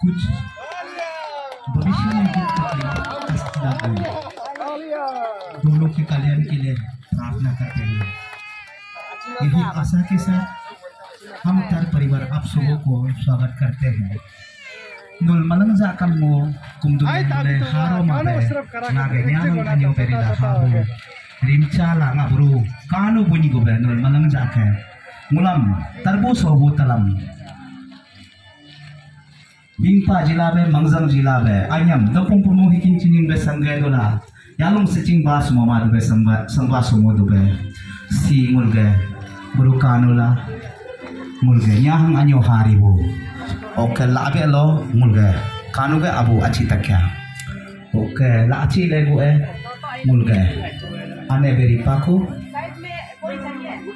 कुछ भविष्य में दो लोग के कल्याण के लिए प्रार्थना करते हैं। यही आशा के साथ हम तर परिवार आप सबको स्वागत करते हैं। नुल मलंग जा कम मो कुंदु ने हारो मारे नागे न्यान अन्यो पेरी दाखा हो। रिमचा लांगा ब्रू कानो बुनी गोबे नुल मलंग जा के। मुलम तरबो सोबो तलम। Bingpa jila be mangjang jila be anyam da pum pum hikin chining be sangai do la yalung seching ba sumo ma do be samba sumo do be. Si mulge bru kanu la mulge nyahang anyo hari bu. Oke labe lo mulge. Kanu ge abu aci takya. Oke la aci le bu e mulge. Ane beri paku.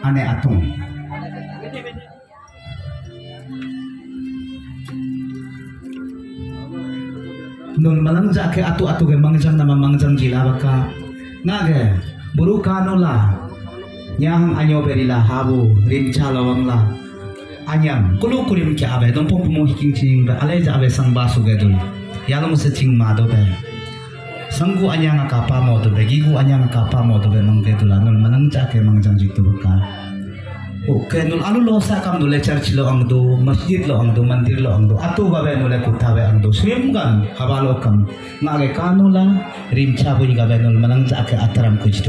Ane atung nun malang ja ke atu atu ge mangjang nama mangjang jila baka. Ngage buru kanu la. Nyahang anyo beri la habu rim chalawang la. Anyam kulu kulim ke abe don pom mo hiking ching be ale ja abe sang ba su ge dul yalong se ching ma do be. Sanggu anyang ka pa mo do be gigu anyang ka pa mo do be mang ge dul anul manang ja ke mang jang jitu ka ಉಕ್ಕೆ ಅನುಲೋ ಸಾಕ ಅಂದುಲೆ church low ಅಂದು ಮಸ್ಜಿದ್ ಲೋ ಅಂದು ಮಂದಿರ್ ಲೋ ಅಂದು ಅತು ಗವೆ ನುಲೆ ಕುತಾವೆ ಅಂದು ಶ್ರೀಮ್ ಗನ್ ಹವಾಲೋಕಂ ನಾಗೆ ಕಾನೂಲ ರಿಮ್ ಚಾಬುಯ್ ಗವೆ ನುಲ್ ಮನಂಗ್ ಜಾಕೆ ಅತರಂ ಕುಜ್ತು